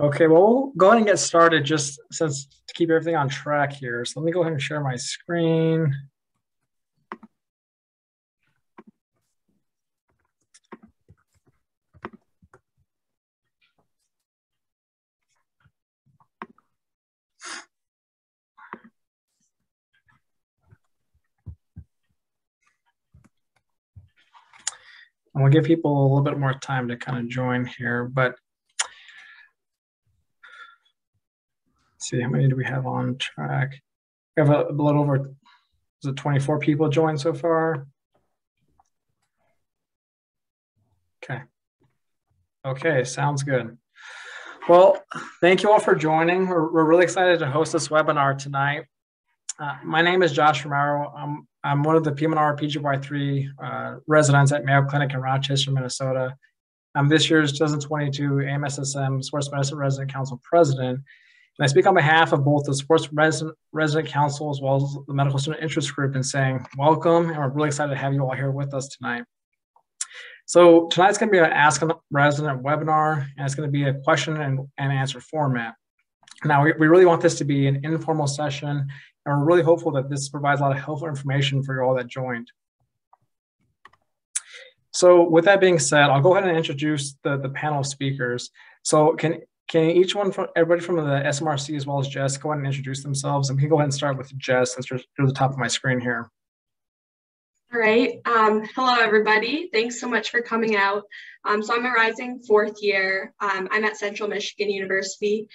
Okay, well, we'll go ahead and get started just since to keep everything on track here. So let me go ahead and share my screen. And we'll give people a little bit more time to kind of join here, but see how many do we have on track? We have a, a little over, is it 24 people joined so far? Okay. Okay, sounds good. Well, thank you all for joining. We're, we're really excited to host this webinar tonight. Uh, my name is Josh Romero. I'm I'm one of the PM&R PGY3 uh, residents at Mayo Clinic in Rochester, Minnesota. I'm this year's 2022 AMSSM Sports Medicine Resident Council President. And I speak on behalf of both the Sports Resident, Resident Council as well as the Medical Student Interest Group in saying welcome, and we're really excited to have you all here with us tonight. So tonight's going to be an Ask a Resident webinar, and it's going to be a question and, and answer format. Now, we, we really want this to be an informal session and we're really hopeful that this provides a lot of helpful information for you all that joined. So with that being said, I'll go ahead and introduce the, the panel of speakers. So can can each one from everybody from the SMRC as well as Jess go ahead and introduce themselves? And we can go ahead and start with Jess since you're, the top of my screen here. All right. Um, hello, everybody. Thanks so much for coming out. Um, so I'm a rising fourth year. Um, I'm at Central Michigan University.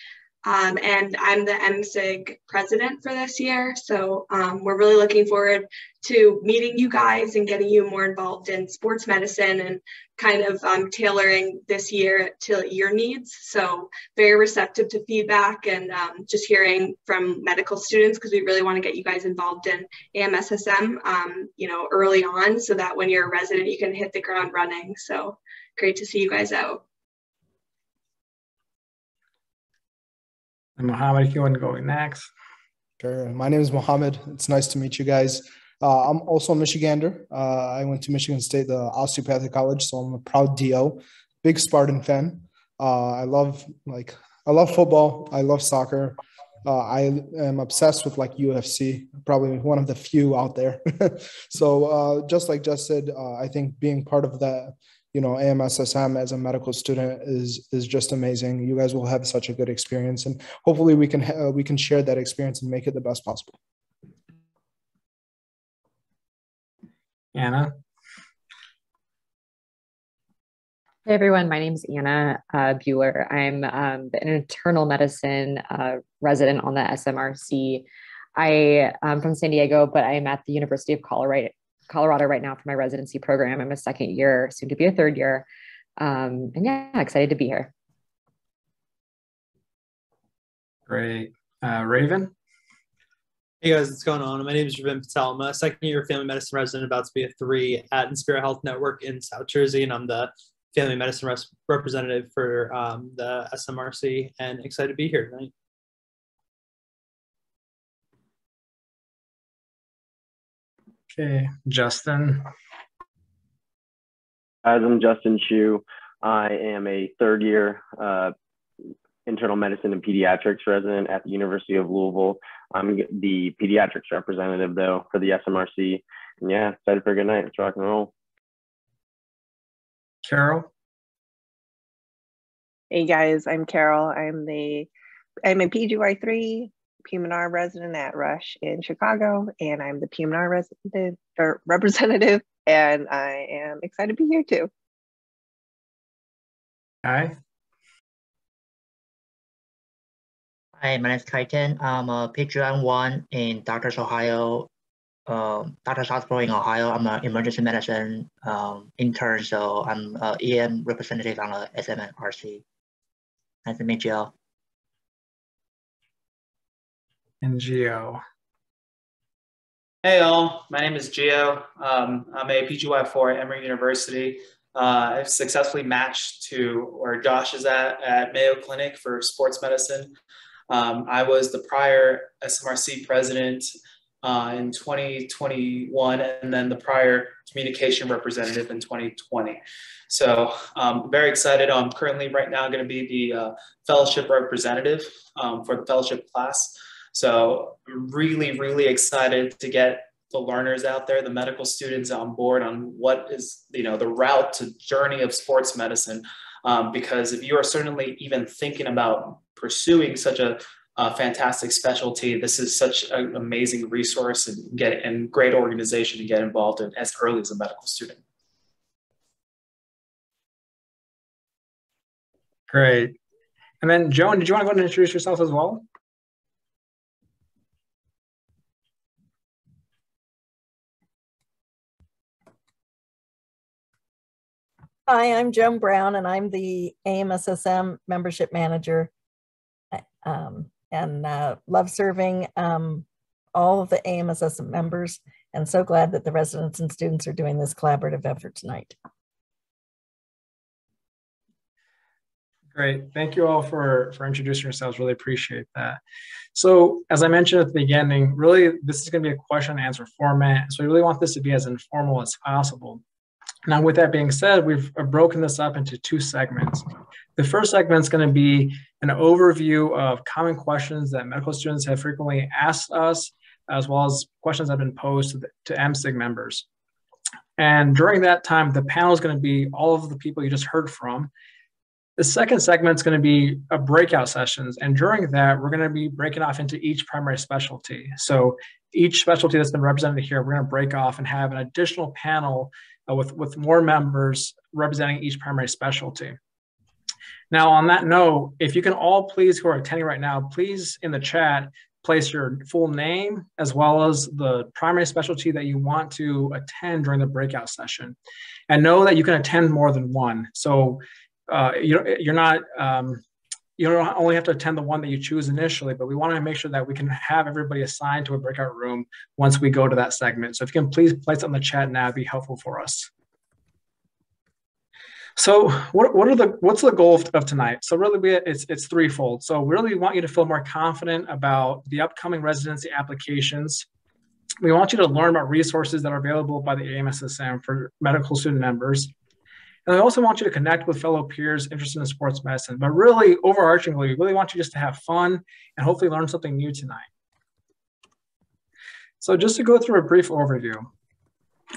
Um, and I'm the MSIG president for this year. So um, we're really looking forward to meeting you guys and getting you more involved in sports medicine and kind of um, tailoring this year to your needs. So very receptive to feedback and um, just hearing from medical students because we really want to get you guys involved in AMSSM, um, you know, early on so that when you're a resident, you can hit the ground running. So great to see you guys out. And Mohammed, if you want to go next. Sure. My name is Mohammed. It's nice to meet you guys. Uh, I'm also a Michigander. Uh, I went to Michigan State, the osteopathic college, so I'm a proud DO. Big Spartan fan. Uh, I love like I love football. I love soccer. Uh, I am obsessed with like UFC. Probably one of the few out there. so uh, just like Jess said, uh, I think being part of that you know AMSSM as a medical student is is just amazing. You guys will have such a good experience, and hopefully we can uh, we can share that experience and make it the best possible. Anna. Hey everyone, my name is Anna uh, Bueller. I'm um, an internal medicine uh, resident on the SMRC. I am from San Diego, but I'm at the University of Colorado, Colorado right now for my residency program. I'm a second year, soon to be a third year. Um, and yeah, excited to be here. Great. Uh, Raven? Hey guys, what's going on? My name is Raven Patel. I'm a second year family medicine resident, about to be a three at Inspira Health Network in South Jersey, and I'm the family medicine res- representative for um, the SMRC, and excited to be here tonight. Okay, Justin. As I'm Justin Chu. I am a third year uh, internal medicine and pediatrics resident at the University of Louisville. I'm the pediatrics representative though for the SMRC. And yeah, excited for a good night. Let's rock and roll. Carol. Hey guys, I'm Carol. I'm the I'm a PGY3 PM&R resident at Rush in Chicago, and I'm the PM&R resident or representative, and I am excited to be here too. Hi. Hi, my name is Kaiten. I'm a PGY1 in Doctors Ohio, um, Doctors Hospital in Ohio. I'm an emergency medicine um, intern, so I'm an EM representative on the SMRC. Nice to meet you all. And Geo. Hey all, my name is Geo. Um, I'm a PGY4 at Emory University. Uh, I've successfully matched to where Josh is at at Mayo Clinic for sports medicine. Um, I was the prior SMRC president uh, in 2021, and then the prior communication representative in 2020. So I'm um, very excited. I'm currently right now going to be the uh, fellowship representative um, for the fellowship class. So really, really excited to get the learners out there, the medical students on board on what is, you know, the route to journey of sports medicine. Um, because if you are certainly even thinking about pursuing such a uh, fantastic specialty. This is such an amazing resource and get and great organization to get involved in as early as a medical student. Great. And then Joan, did you want to go and introduce yourself as well? Hi, I'm Joan Brown, and I'm the AMSSM membership manager. Um, and uh, love serving um, all of the AMSSM members and so glad that the residents and students are doing this collaborative effort tonight. Great. Thank you all for, for introducing yourselves. Really appreciate that. So as I mentioned at the beginning, really this is going to be a question and answer format. So we really want this to be as informal as possible. Now, with that being said, we've uh, broken this up into two segments. The first segment is going to be an overview of common questions that medical students have frequently asked us, as well as questions that have been posed to, MSIG members. And during that time, the panel is going to be all of the people you just heard from. The second segment is going to be a breakout sessions. And during that, we're going to be breaking off into each primary specialty. So each specialty that's been represented here, we're going to break off and have an additional panel uh, with, with more members representing each primary specialty. Now, on that note, if you can all please, who are attending right now, please in the chat, place your full name as well as the primary specialty that you want to attend during the breakout session. And know that you can attend more than one. So uh, you're, you're not, um, you don't only have to attend the one that you choose initially, but we want to make sure that we can have everybody assigned to a breakout room once we go to that segment. So if you can please place it on the chat now, it'd be helpful for us. So what, what are the what's the goal of, of tonight? So really we, it's it's threefold. So we really want you to feel more confident about the upcoming residency applications. We want you to learn about resources that are available by the AMSSM for medical student members. And I also want you to connect with fellow peers interested in sports medicine. But really, overarchingly, we really want you just to have fun and hopefully learn something new tonight. So just to go through a brief overview.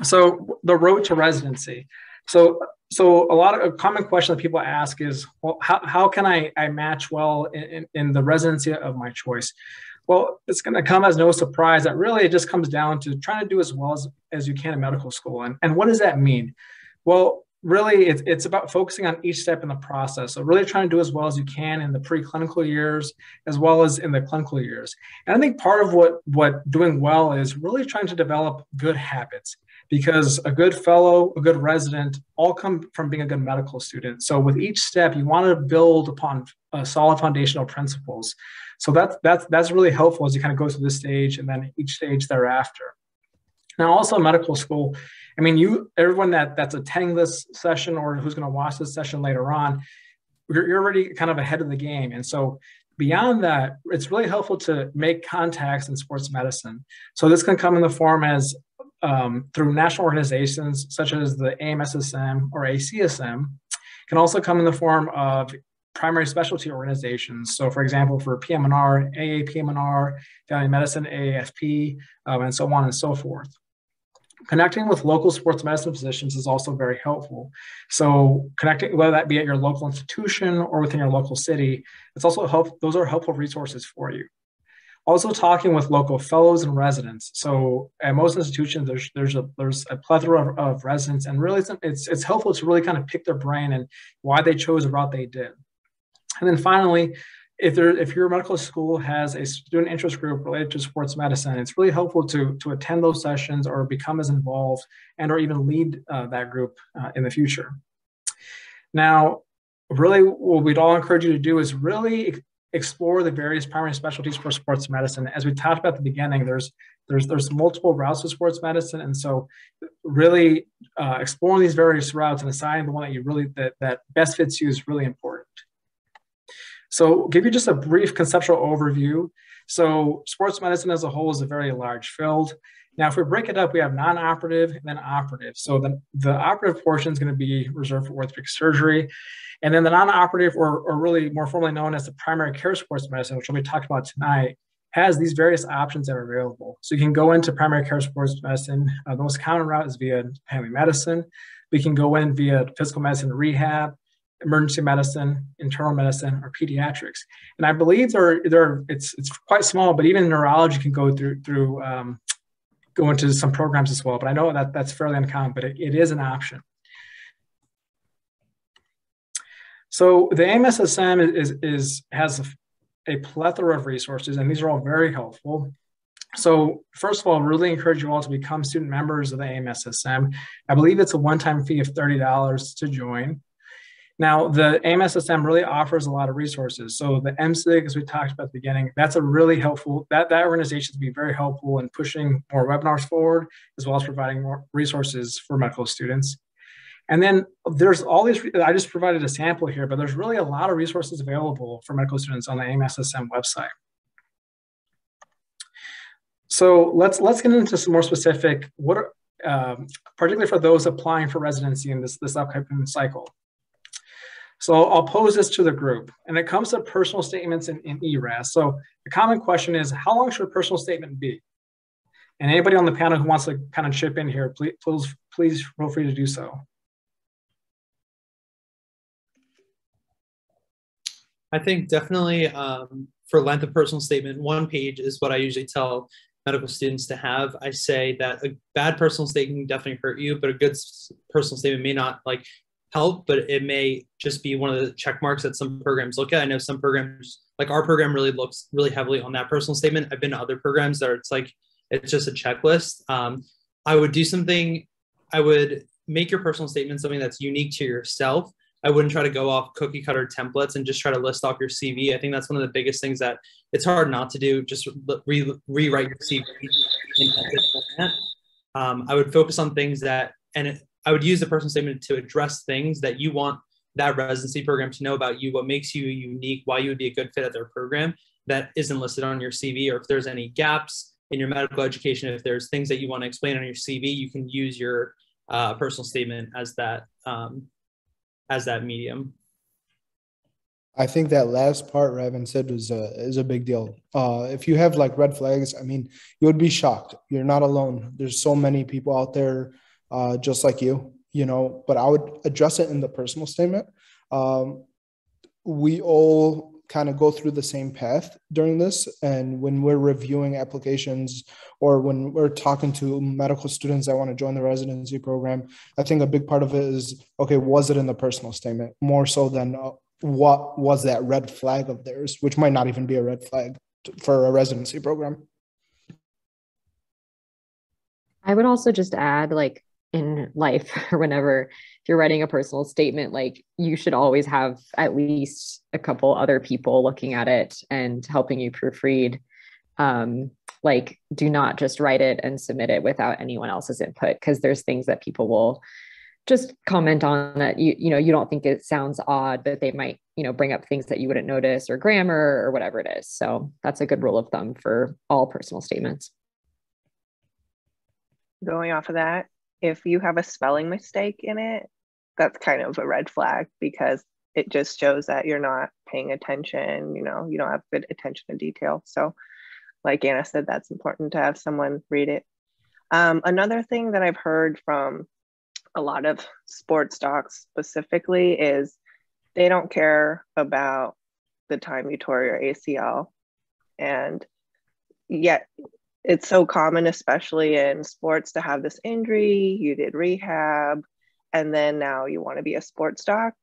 So the road to residency. So so a lot of a common question that people ask is, well, how, how can I, I match well in, in the residency of my choice? Well, it's going to come as no surprise that really it just comes down to trying to do as well as, as you can in medical school. And, and what does that mean? Well, really it's, it's about focusing on each step in the process so really trying to do as well as you can in the preclinical years as well as in the clinical years and i think part of what what doing well is really trying to develop good habits because a good fellow, a good resident, all come from being a good medical student. So with each step, you want to build upon uh, solid foundational principles. So that's that's that's really helpful as you kind of go through this stage and then each stage thereafter. Now, also medical school. I mean, you everyone that that's attending this session or who's going to watch this session later on, you're, you're already kind of ahead of the game. And so beyond that, it's really helpful to make contacts in sports medicine. So this can come in the form as um, through national organizations such as the AMSSM or ACSM, can also come in the form of primary specialty organizations. So, for example, for PM&R, AAPM&R, Family Medicine, AAFP, um, and so on and so forth. Connecting with local sports medicine physicians is also very helpful. So, connecting whether that be at your local institution or within your local city, it's also help. Those are helpful resources for you also talking with local fellows and residents. So at most institutions, there's there's a there's a plethora of, of residents, and really it's it's helpful to really kind of pick their brain and why they chose the route they did. And then finally, if there if your medical school has a student interest group related to sports medicine, it's really helpful to to attend those sessions or become as involved and or even lead uh, that group uh, in the future. Now, really what we'd all encourage you to do is really explore the various primary specialties for sports medicine. As we talked about at the beginning, there's there's there's multiple routes to sports medicine, and so really uh, exploring these various routes and assigning the one that you really that that best fits you is really important. So give you just a brief conceptual overview. So sports medicine as a whole is a very large field. Now, if we break it up, we have non-operative and then operative. So the, the operative portion is going to be reserved for orthopedic surgery. And then the non-operative, or, or really more formally known as the primary care sports medicine, which we'll be talking about tonight, has these various options that are available. So you can go into primary care sports medicine. Uh, the most common route is via family medicine. We can go in via physical medicine rehab, emergency medicine, internal medicine, or pediatrics. And I believe there, there it's it's quite small, but even neurology can go through through um, go into some programs as well. But I know that that's fairly uncommon, but it, it is an option. So the AMSSM is, is, is has a, a plethora of resources, and these are all very helpful. So first of all, really encourage you all to become student members of the AMSSM. I believe it's a one-time fee of $30 to join. Now, the AMSSM really offers a lot of resources. So the MSIG, as we talked about at the beginning, that's a really helpful, that, that organization to be very helpful in pushing more webinars forward, as well as providing more resources for medical students. And then there's all these, I just provided a sample here, but there's really a lot of resources available for medical students on the AMSSM website. So let's let's get into some more specific, what are, um, particularly for those applying for residency in this, this upcoming cycle. So I'll pose this to the group. And it comes to personal statements in, in ERAS. So the common question is, how long should a personal statement be? And anybody on the panel who wants to kind of chip in here, please, please, please feel free to do so. I think definitely um, for length of personal statement, one page is what I usually tell medical students to have. I say that a bad personal statement can definitely hurt you, but a good personal statement may not like help, but it may just be one of the check marks that some programs look at. I know some programs, like our program, really looks really heavily on that personal statement. I've been to other programs that it's like it's just a checklist. Um, I would do something. I would make your personal statement something that's unique to yourself. I wouldn't try to go off cookie cutter templates and just try to list off your CV. I think that's one of the biggest things that it's hard not to do. Just re- rewrite your CV. Um, I would focus on things that, and I would use the personal statement to address things that you want that residency program to know about you, what makes you unique, why you would be a good fit at their program that isn't listed on your CV, or if there's any gaps in your medical education, if there's things that you want to explain on your CV, you can use your uh, personal statement as that um, as that medium. I think that last part Raven said was a is a big deal. Uh, if you have like red flags, I mean, you would be shocked. You're not alone. There's so many people out there uh, just like you, you know, but I would address it in the personal statement. Um, we all kind of go through the same path during this. And when we're reviewing applications or when we're talking to medical students that want to join the residency program, I think a big part of it is okay, was it in the personal statement more so than uh, what was that red flag of theirs, which might not even be a red flag for a residency program? I would also just add like in life or whenever if you're writing a personal statement like you should always have at least a couple other people looking at it and helping you proofread. Um, like do not just write it and submit it without anyone else's input because there's things that people will just comment on that you you know you don't think it sounds odd but they might you know bring up things that you wouldn't notice or grammar or whatever it is. So that's a good rule of thumb for all personal statements. Going off of that if you have a spelling mistake in it, that's kind of a red flag because it just shows that you're not paying attention, you know, you don't have good attention to detail. So, like Anna said, that's important to have someone read it. Um, another thing that I've heard from a lot of sports docs specifically is they don't care about the time you tore your ACL. And yet it's so common, especially in sports, to have this injury, you did rehab, and then now you want to be a sports doc.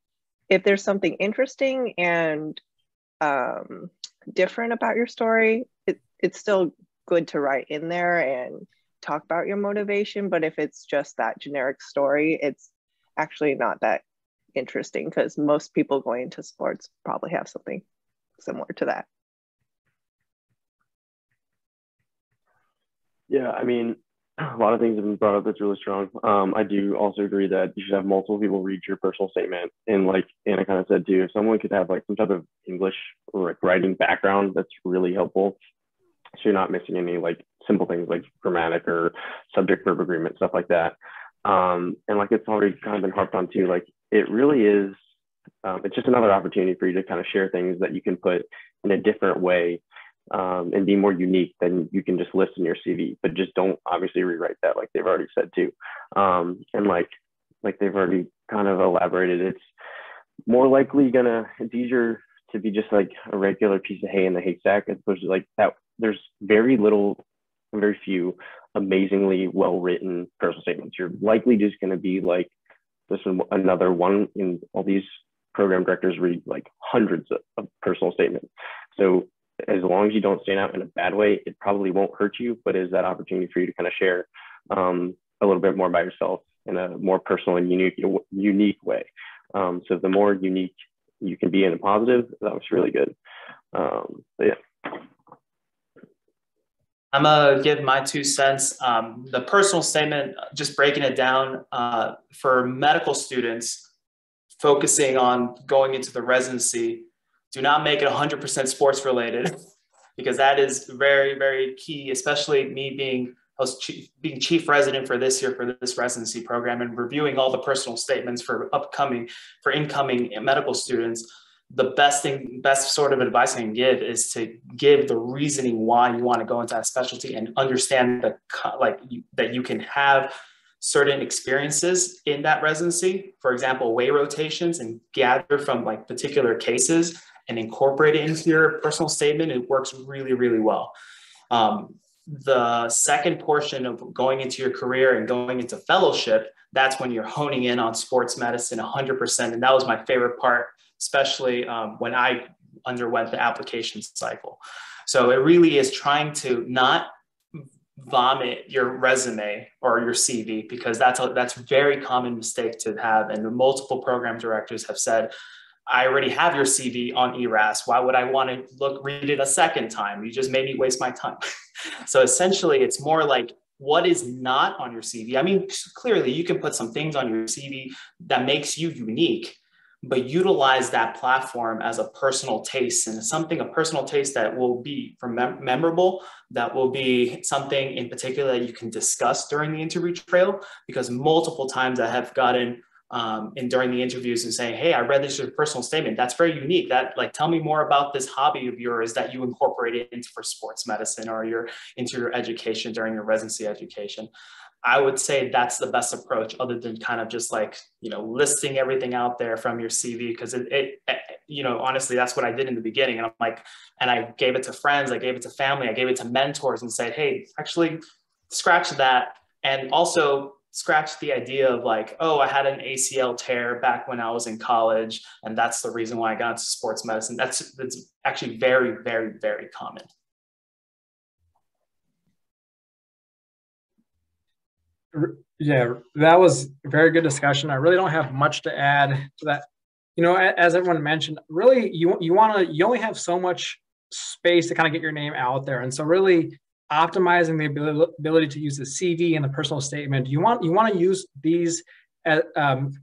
If there's something interesting and um, different about your story, it, it's still good to write in there and talk about your motivation. But if it's just that generic story, it's actually not that interesting because most people going into sports probably have something similar to that. Yeah, I mean, a lot of things have been brought up that's really strong. Um, I do also agree that you should have multiple people read your personal statement. And like Anna kind of said too, if someone could have like some type of English or like writing background, that's really helpful. So you're not missing any like simple things like grammatic or subject verb agreement, stuff like that. Um, and like it's already kind of been harped on too, like it really is, um, it's just another opportunity for you to kind of share things that you can put in a different way um, and be more unique than you can just list in your CV. But just don't obviously rewrite that like they've already said too. Um, and like like they've already kind of elaborated, it's more likely gonna it's easier to be just like a regular piece of hay in the haystack as opposed to like that. There's very little, very few amazingly well written personal statements. You're likely just to be like this is another one in all these program directors read like hundreds of, of personal statements. So as long as you don't stand out in a bad way, it probably won't hurt you, but is that opportunity for you to kind of share um, a little bit more by yourself in a more personal and unique unique way. Um, so the more unique you can be in a positive, that was really good. Um, yeah. I'm gonna give my two cents. Um, the personal statement, just breaking it down uh, for medical students, focusing on going into the residency do not make it 100% sports related because that is very, very key, especially me being chief, being chief resident for this year for this residency program and reviewing all the personal statements for upcoming, for incoming medical students. The best thing, best sort of advice I can give is to give the reasoning why you want to go into that specialty and understand that like you, that you can have certain experiences in that residency. For example, way rotations and gather from like particular cases and incorporate it into your personal statement, it works really, really well. Um, the second portion of going into your career and going into fellowship, that's when you're honing in on sports medicine 100%. And that was my favorite part, especially um, when I underwent the application cycle. So it really is trying to not vomit your resume or your CV because that's a that's very common mistake to have. And multiple program directors have said, I already have your CV on ERAS. Why would I want to look read it a second time? You just made me waste my time. so essentially, it's more like what is not on your CV. I mean, clearly you can put some things on your CV that makes you unique, but utilize that platform as a personal taste and something a personal taste that will be memorable that will be something in particular that you can discuss during the interview trail because multiple times i have gotten um, and during the interviews and saying, "Hey, I read this personal statement. That's very unique. That like, tell me more about this hobby of yours that you incorporated into for sports medicine or your into your education during your residency education." I would say that's the best approach, other than kind of just like you know listing everything out there from your CV, because it, it, it, you know honestly that's what I did in the beginning, and I'm like, and I gave it to friends, I gave it to family, I gave it to mentors, and said, "Hey, actually, scratch that." And also scratch the idea of like, oh, I had an ACL tear back when I was in college, and that's the reason why I got into sports medicine. That's that's actually very, very, very common. Yeah, that was a very good discussion. I really don't have much to add to that. You know, as everyone mentioned, really you you want to you only have so much space to kind of get your name out there, and so really optimizing the ability to use the CV and the personal statement. You want you want to use these as, um,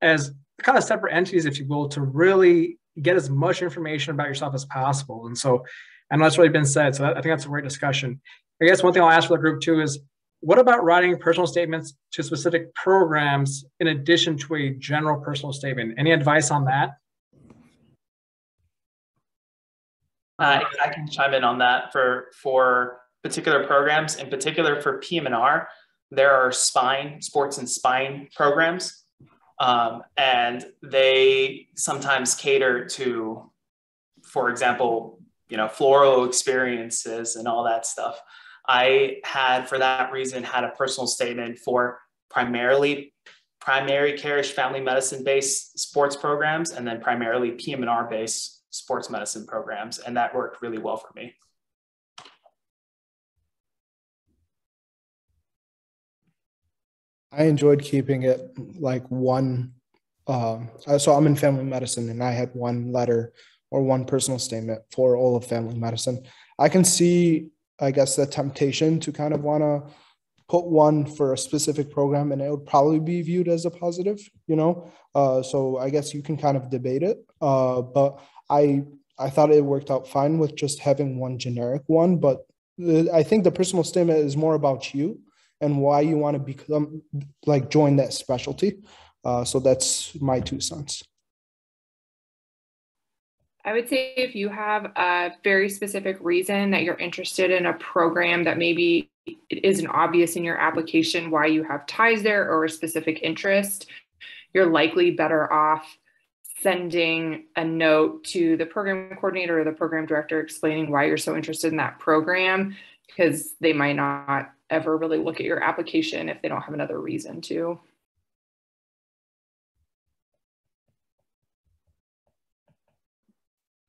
as kind of separate entities, if you will, to really get as much information about yourself as possible. And so, and that's already been said. So that, I think that's a great discussion. I guess one thing I'll ask for the group too is, what about writing personal statements to specific programs in addition to a general personal statement? Any advice on that? Uh, I can chime in on that for for particular programs, in particular for PM&R, there are spine, sports and spine programs. Um, and they sometimes cater to, for example, you know, fluoro experiences and all that stuff. I had, for that reason, had a personal statement for primarily primary care-ish family medicine based sports programs and then primarily PM&R based sports medicine programs. And that worked really well for me. I enjoyed keeping it like one. Um, uh, so I'm in family medicine, and I had one letter or one personal statement for all of family medicine. I can see, I guess, the temptation to kind of want to put one for a specific program and it would probably be viewed as a positive, you know? Uh, so I guess you can kind of debate it. Uh, but I, I thought it worked out fine with just having one generic one, but the, I think the personal statement is more about you and why you want to become like join that specialty. Uh, so that's my two cents. I would say if you have a very specific reason that you're interested in a program that maybe isn't obvious in your application why you have ties there or a specific interest, you're likely better off sending a note to the program coordinator or the program director explaining why you're so interested in that program because they might not ever really look at your application if they don't have another reason to.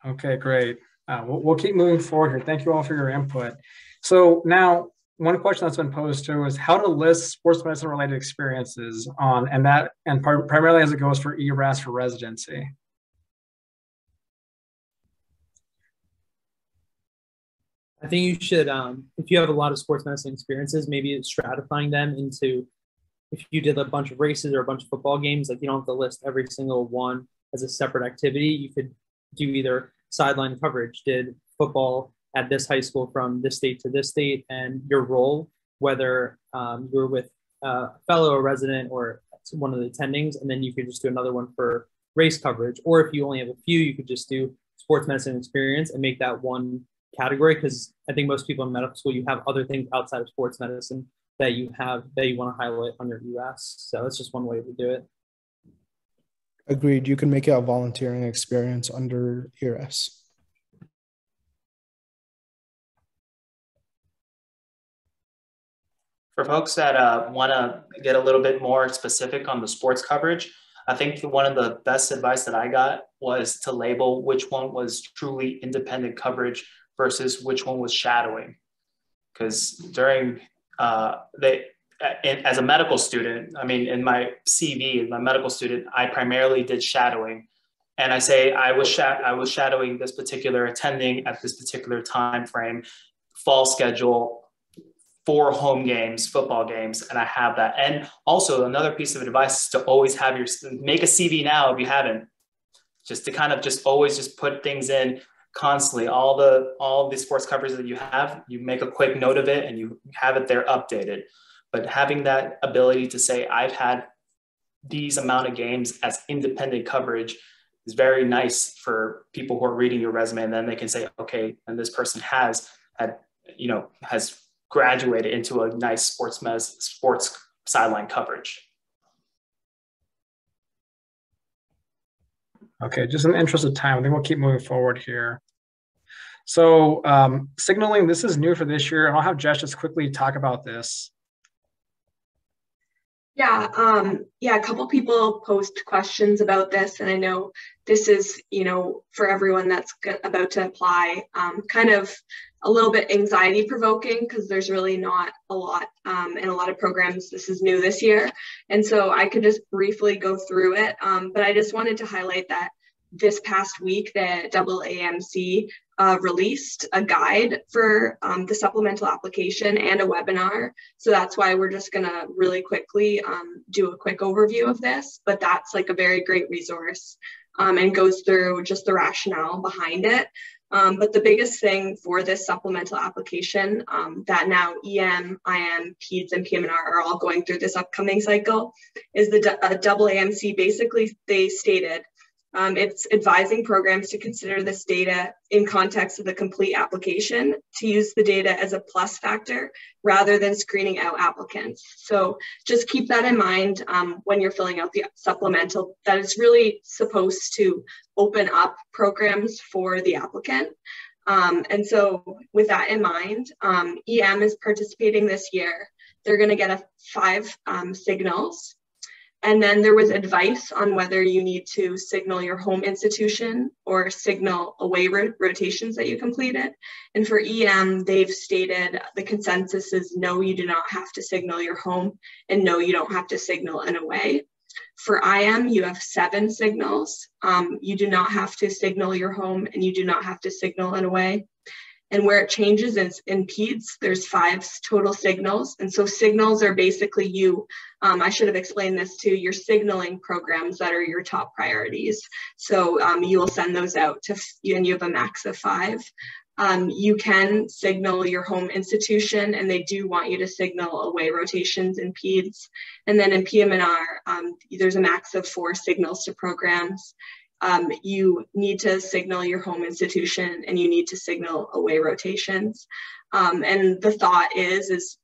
Okay, great. Uh, we'll, we'll, keep moving forward here. Thank you all for your input. So now, one question that's been posed to is how to list sports medicine related experiences on, and that, and par- primarily as it goes for ERAS for residency. I think you should, um, if you have a lot of sports medicine experiences, maybe stratifying them into, if you did a bunch of races or a bunch of football games, like you don't have to list every single one as a separate activity. You could do either sideline coverage, did football at this high school from this state to this state, and your role, whether um, you're with a fellow resident or one of the attendings, and then you could just do another one for race coverage. Or if you only have a few, you could just do sports medicine experience and make that one category because I think most people in medical school you have other things outside of sports medicine that you have that you want to highlight on your US. So that's just one way to do it. Agreed. You can make it a volunteering experience under ERAS. For folks that uh, want to get a little bit more specific on the sports coverage, I think one of the best advice that I got was to label which one was truly independent coverage versus which one was shadowing. Because during uh, they, as a medical student, I mean, in my CV, my medical student, I primarily did shadowing. And I say I was I was shadowing this particular attending at this particular time frame, fall schedule, four home games, football games, and I have that. And also another piece of advice is to always have your make a CV now if you haven't, just to kind of just always just put things in constantly. All the all the sports coverage that you have, you make a quick note of it and you have it there updated. But having that ability to say, I've had these amount of games as independent coverage is very nice for people who are reading your resume. And then they can say, okay, and this person has had, you know, has graduated into a nice sports mes- sports sideline coverage. Okay, just in the interest of time, I think we'll keep moving forward here. So um, signaling, this is new for this year, and I'll have Jess just quickly talk about this. Yeah, um, yeah, a couple people post questions about this, and I know this is, you know, for everyone that's about to apply, um, kind of a little bit anxiety provoking because there's really not a lot um, in a lot of programs. This is new this year, and so I could just briefly go through it, um, but I just wanted to highlight that this past week, the AAMC uh, released a guide for um, the supplemental application and a webinar. So that's why we're just gonna really quickly um, do a quick overview of this, but that's like a very great resource um, and goes through just the rationale behind it. Um, but the biggest thing for this supplemental application um, that now EM, IM, PEDS, and PM&R are all going through this upcoming cycle is the uh, AAMC basically they stated um, it's advising programs to consider this data in context of the complete application to use the data as a plus factor rather than screening out applicants. So just keep that in mind um, when you're filling out the supplemental, that it's really supposed to open up programs for the applicant. Um, and so with that in mind, um, EM is participating this year. They're gonna get a five um, signals and then there was advice on whether you need to signal your home institution or signal away rotations that you completed. And for EM, they've stated the consensus is no, you do not have to signal your home, and no, you don't have to signal an away. For IM, you have seven signals. Um, you do not have to signal your home, and you do not have to signal an away. And where it changes is in PEDS, there's five total signals. And so signals are basically you, um, I should have explained this to your signaling programs that are your top priorities. So um, you will send those out to, and you have a max of five. Um, you can signal your home institution and they do want you to signal away rotations in PEDS. And then in PM&R, um, there's a max of four signals to programs um, you need to signal your home institution and you need to signal away rotations. Um, and the thought is, is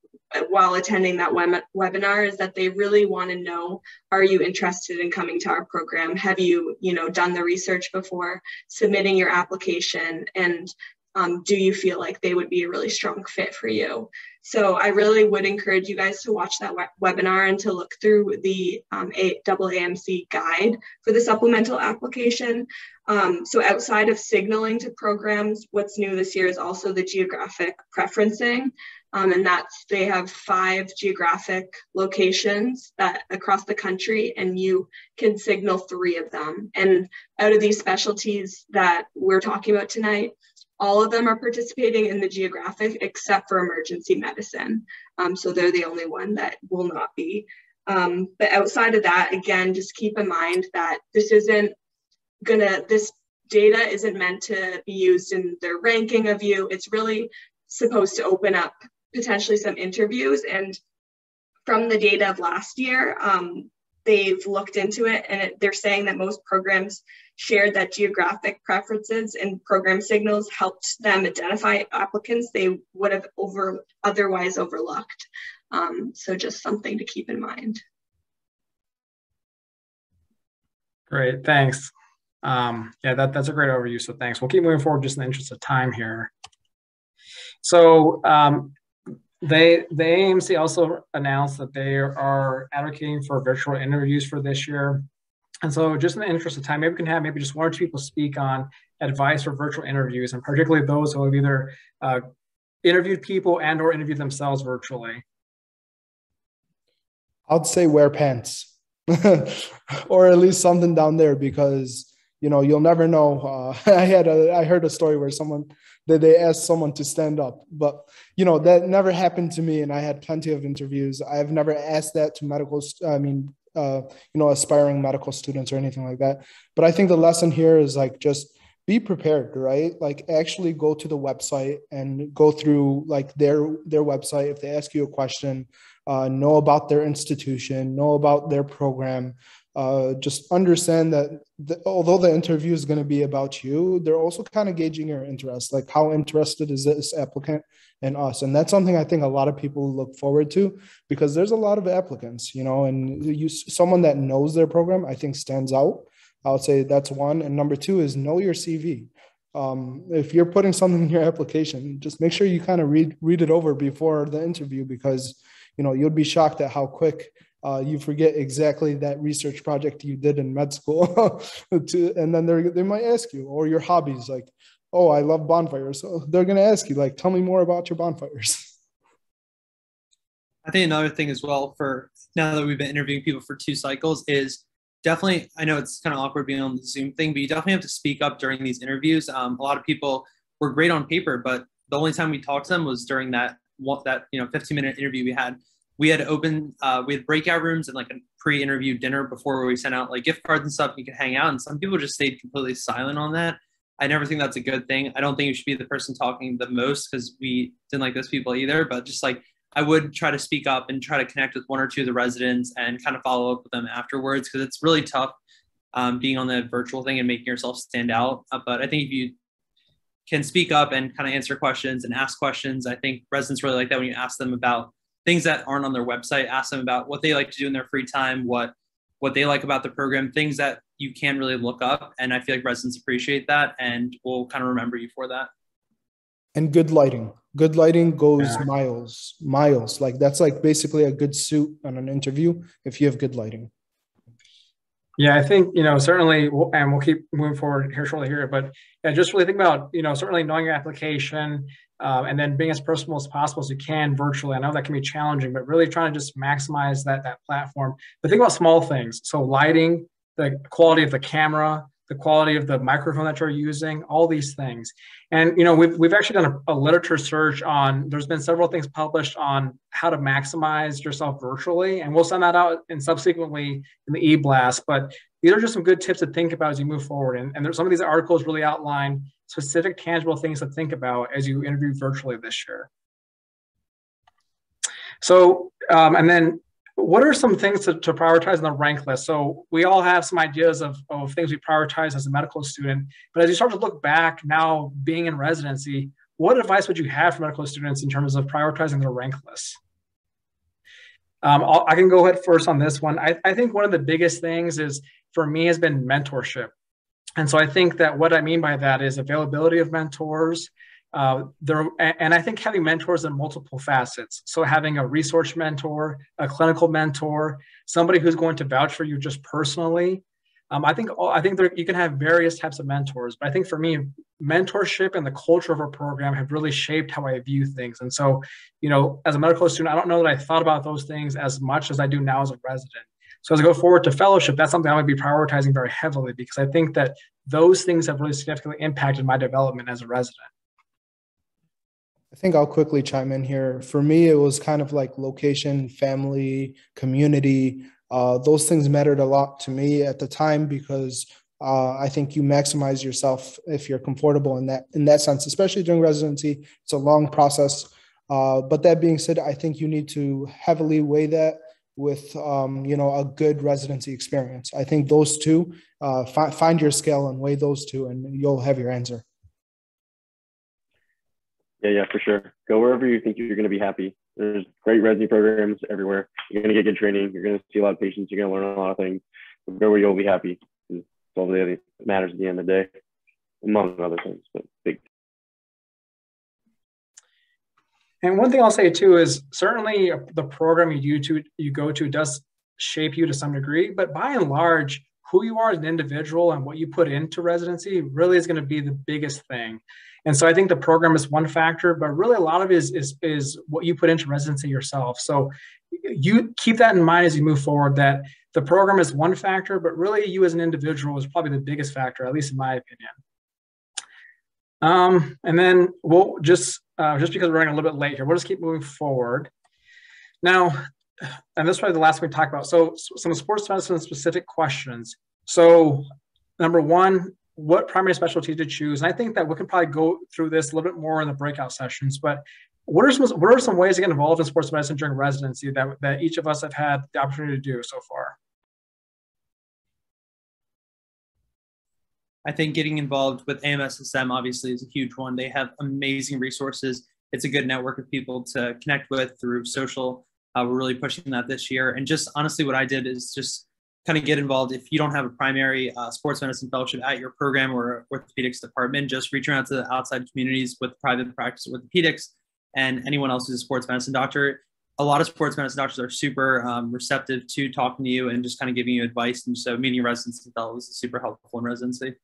while attending that web webinar is that they really want to know are you interested in coming to our program have you you know done the research before submitting your application and um, do you feel like they would be a really strong fit for you? So I really would encourage you guys to watch that webinar and to look through the um, AAMC guide for the supplemental application. Um, so outside of signaling to programs, what's new this year is also the geographic preferencing. Um, and that's they have five geographic locations that across the country and you can signal three of them and out of these specialties that we're talking about tonight all of them are participating in the geographic except for emergency medicine. Um, so they're the only one that will not be. Um, but outside of that, again, just keep in mind that this isn't gonna, this data isn't meant to be used in their ranking of you. It's really supposed to open up potentially some interviews. And from the data of last year, um, they've looked into it and it, they're saying that most programs shared that geographic preferences and program signals helped them identify applicants they would have over otherwise overlooked. Um, so just something to keep in mind. Great, thanks. Um, yeah, that, that's a great overview, so thanks. We'll keep moving forward just in the interest of time here. So um, they the AAMC also announced that they are advocating for virtual interviews for this year. And so just in the interest of time, maybe we can have maybe just one or two people speak on advice for virtual interviews, and particularly those who have either uh, interviewed people and or interviewed themselves virtually. I'd say wear pants or at least something down there because you know you'll never know uh, i had a i heard a story where someone that they asked someone to stand up. But you know that never happened to me and i had plenty of interviews. I've never asked that to medical i mean uh, you know aspiring medical students or anything like that. But i think the lesson here is like just be prepared right? Like actually go to the website and go through like their their website. If they ask you a question uh, know about their institution know about their program uh, just understand that the, although the interview is going to be about you, they're also kind of gauging your interest. Like, how interested is this applicant in us? And that's something I think a lot of people look forward to because there's a lot of applicants, you know, and you someone that knows their program, I think stands out. I would say that's one. And number two is know your CV. Um, if you're putting something in your application, just make sure you kind of read read it over before the interview because you know you'll be shocked at how quick uh, you forget exactly that research project you did in med school to, and then they they might ask you or your hobbies like oh i love bonfires. So they're going to ask you like tell me more about your bonfires. I think another thing as well for now that we've been interviewing people for two cycles is definitely i know it's kind of awkward being on the zoom thing but you definitely have to speak up during these interviews. Um, a lot of people were great on paper but the only time we talked to them was during that that you know 15 minute interview we had we had open uh, we had breakout rooms and like a pre-interview dinner before where we sent out like gift cards and stuff. You could hang out and some people just stayed completely silent on that. I never think that's a good thing. I don't think you should be the person talking the most because we didn't like those people either but just like i would try to speak up and try to connect with one or two of the residents and kind of follow up with them afterwards because it's really tough um, being on the virtual thing and making yourself stand out. Uh, but i think if you can speak up and kind of answer questions and ask questions i think residents really like that when you ask them about things that aren't on their website ask them about what they like to do in their free time what what they like about the program things that you can really look up and i feel like residents appreciate that and will kind of remember you for that and good lighting good lighting goes yeah. miles miles like that's like basically a good suit on an interview if you have good lighting yeah, I think you know certainly, and we'll keep moving forward here shortly here. But yeah, just really think about you know certainly knowing your application, uh, and then being as personal as possible as you can virtually. I know that can be challenging, but really trying to just maximize that that platform. But think about small things. So lighting, the quality of the camera, the quality of the microphone that you're using, all these things. And you know, we've we've actually done a, a, literature search on. There's been several things published on how to maximize yourself virtually, and we'll send that out and subsequently in the e-blast. But these are just some good tips to think about as you move forward. And, and there's some of these articles really outline specific tangible things to think about as you interview virtually this year. So, um, and then what are some things to, to, prioritize in the rank list? So we all have some ideas of, of things we prioritize as a medical student, but as you start to look back now being in residency, what advice would you have for medical students in terms of prioritizing their rank lists? Um, i can go ahead first on this one. I, I think one of the biggest things is for me has been mentorship. And so I think that what I mean by that is availability of mentors, uh, there, and I think having mentors in multiple facets. So having a research mentor, a clinical mentor, somebody who's going to vouch for you just personally. Um, I think I think there, you can have various types of mentors, but I think for me, mentorship and the culture of our program have really shaped how I view things. And so, you know, as a medical student, I don't know that I thought about those things as much as I do now as a resident. So as I go forward to fellowship, that's something I'm going to be prioritizing very heavily because I think that those things have really significantly impacted my development as a resident. I think I'll quickly chime in here. For me, it was kind of like location, family, community. Uh, those things mattered a lot to me at the time because uh, I think you maximize yourself if you're comfortable in that in that sense, especially during residency. It's a long process. Uh, but that being said, I think you need to heavily weigh that with um, you know a good residency experience. I think those two uh, fi- find your scale and weigh those two, and you'll have your answer. Yeah, yeah, for sure. Go wherever you think you're going to be happy. There's great residency programs everywhere. You're going to get good training. You're going to see a lot of patients. You're going to learn a lot of things. Go where you'll be happy. It's all that matters at the end of the day, among other things. But big. And one thing I'll say too is certainly the program you do to you go to does shape you to some degree, but by and large, who you are as an individual and what you put into residency really is going to be the biggest thing. And so I think the program is one factor, but really a lot of it is, is, is what you put into residency yourself. So you keep that in mind as you move forward that the program is one factor, but really you as an individual is probably the biggest factor, at least in my opinion. Um, and then we'll just, uh, just because we're running a little bit late here, we'll just keep moving forward. Now, and this is probably the last thing we talk about. So some sports medicine specific questions. So number one, what primary specialty to choose. And I think that we can probably go through this a little bit more in the breakout sessions, but what are some, what are some ways to get involved in sports medicine during residency that, that each of us have had the opportunity to do so far? I think getting involved with AMSSM obviously is a huge one. They have amazing resources. It's a good network of people to connect with through social. Uh, we're really pushing that this year. And just honestly, what I did is just kind of get involved if you don't have a primary uh, sports medicine fellowship at your program or orthopedics department just reaching out to the outside communities with private practice orthopedics and anyone else who's a sports medicine doctor a lot of sports medicine doctors are super um, receptive to talking to you and just kind of giving you advice and so meeting residents and fellows is super helpful in residency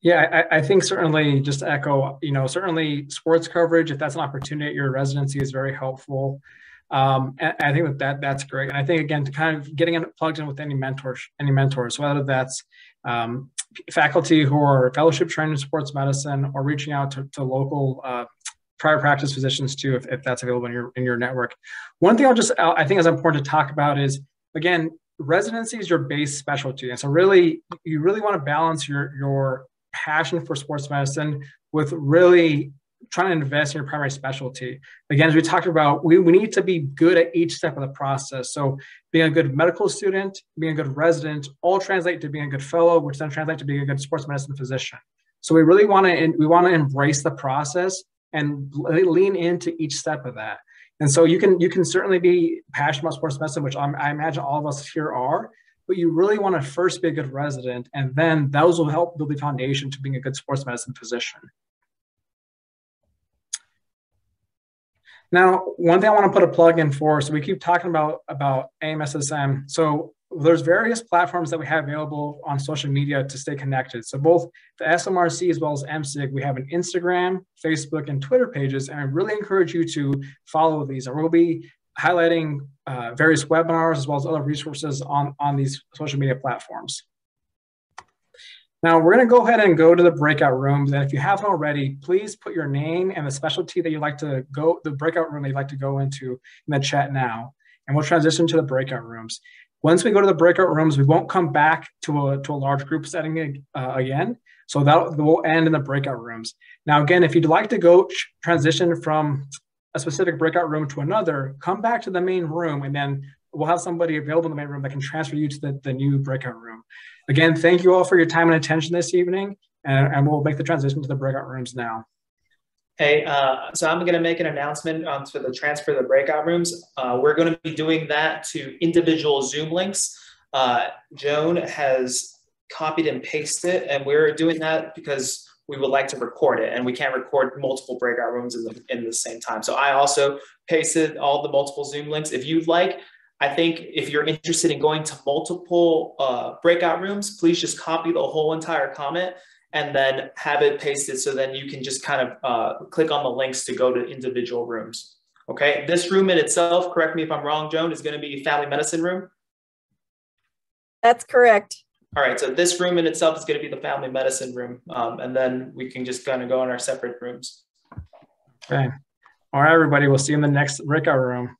Yeah, I, I, think certainly just to echo, you know, certainly sports coverage, if that's an opportunity at your residency is very helpful. Um, and I think that, that that's great. And I think again, to kind of getting in, plugged in with any mentors, any mentors, whether that's um, faculty who are fellowship trained in sports medicine or reaching out to, to local uh, prior practice physicians too, if, if that's available in your, in your network. One thing I'll just, I think is important to talk about is, again, residency is your base specialty. And so really, you really want to balance your, your passion for sports medicine with really trying to invest in your primary specialty. Again, as we talked about, we, we need to be good at each step of the process. So being a good medical student, being a good resident, all translate to being a good fellow, which then translate to being a good sports medicine physician. So we really want to we want to embrace the process and lean into each step of that. And so you can you can certainly be passionate about sports medicine, which I'm, I imagine all of us here are but you really want to first be a good resident, and then those will help build the foundation to being a good sports medicine physician. Now, one thing I want to put a plug in for, so we keep talking about, about AMSSM. So there's various platforms that we have available on social media to stay connected. So both the SMRC as well as MSIG, we have an Instagram, Facebook, and Twitter pages, and I really encourage you to follow these. And we'll be highlighting uh, various webinars as well as other resources on, on these social media platforms. Now we're going to go ahead and go to the breakout rooms. And if you haven't already, please put your name and the specialty that you'd like to go, the breakout room that you'd like to go into in the chat now. And we'll transition to the breakout rooms. Once we go to the breakout rooms, we won't come back to a, to a large group setting uh, again. So that will end in the breakout rooms. Now, again, if you'd like to go transition from a specific breakout room to another, come back to the main room and then we'll have somebody available in the main room that can transfer you to the, the new breakout room. Again, thank you all for your time and attention this evening, and, and we'll make the transition to the breakout rooms now. Hey, uh, so I'm going to make an announcement um, for the transfer of the breakout rooms. Uh, we're going to be doing that to individual Zoom links. Uh, Joan has copied and pasted, it, and we're doing that because we would like to record it, and we can't record multiple breakout rooms in the, in the same time. So I also pasted all the multiple Zoom links. If you'd like, I think if you're interested in going to multiple uh, breakout rooms, please just copy the whole entire comment and then have it pasted so then you can just kind of uh, click on the links to go to individual rooms. Okay, this room in itself, correct me if I'm wrong, Joan, is going to be family medicine room. That's correct. All right, so this room in itself is going to be the family medicine room, um, and then we can just kind of go in our separate rooms. Okay. All right, everybody, we'll see you in the next breakout room.